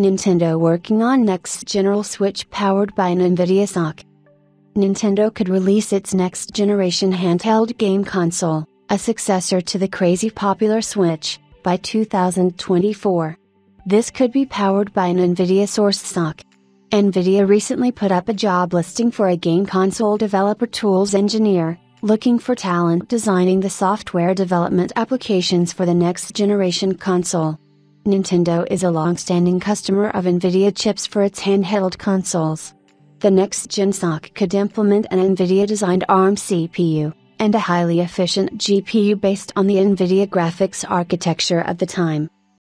Nintendo working on next general Switch powered by an NVIDIA SoC. Nintendo could release its next generation handheld game console, a successor to the crazy popular Switch, by 2024. This could be powered by an NVIDIA source SoC. NVIDIA recently put up a job listing for a game console developer tools engineer, looking for talent designing the software development applications for the next generation console. Nintendo is a long-standing customer of NVIDIA chips for its handheld consoles. The next gen SoC could implement an NVIDIA designed ARM CPU, and a highly efficient GPU based on the NVIDIA graphics architecture of the time.